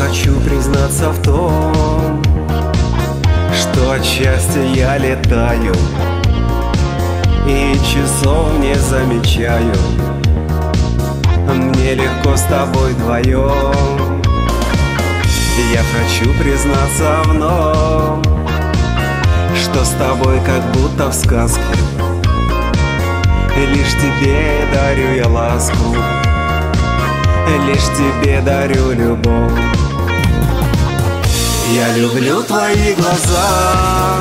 хочу признаться в том, что от счастья я летаю И часов не замечаю. Мне легко с тобой вдвоем. Я хочу признаться вновь Что с тобой как будто в сказке. Лишь тебе дарю я ласку Лишь тебе дарю любовь. Я люблю твои глаза.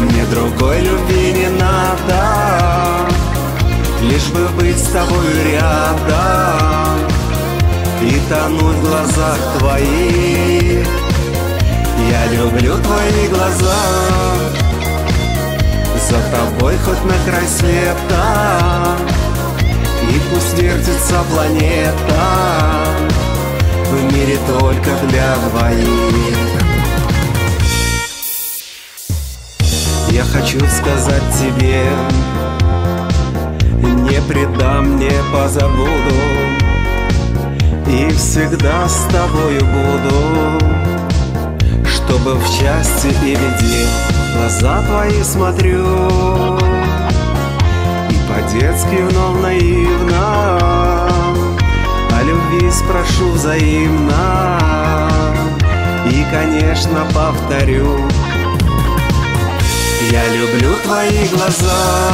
Мне другой любви не надо Лишь бы быть с тобой рядом И тонуть в глазах твоих. Я люблю твои глаза. За тобой хоть на край света и пусть вертится планета. В мире только для двоих. Я хочу сказать тебе Не предам, не позабуду. И всегда с тобою буду. Чтобы в счастье и беде Глаза твои смотрю. По-детски вновь наивно спрошу взаимно. И, конечно, повторю. Я люблю твои глаза.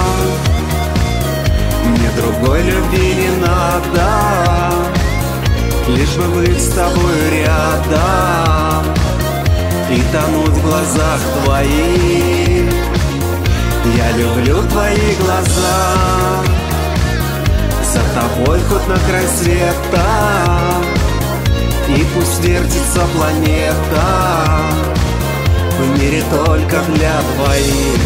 Мне другой любви не надо. Лишь бы быть с тобой рядом. И тонуть в глазах твоих. Я люблю твои глаза За тобой хоть на край света И пусть вертится планета. В мире только для двоих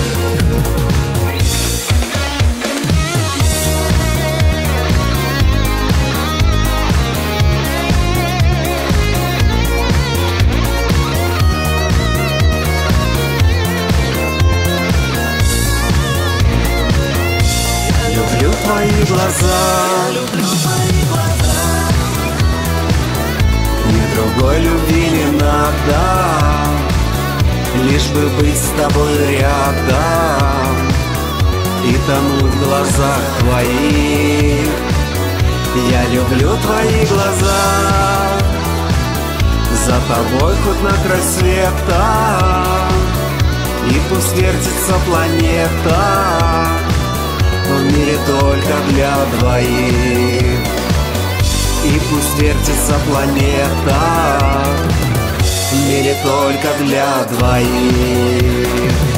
глаза. Мне другой любви не надо Лишь бы быть с тобой рядом. И тонуть в глазах твоих. Я люблю твои глаза. За тобой хоть на край света. И пусть вертится планета в мире только для двоих. И пусть вертится планета В мире только для двоих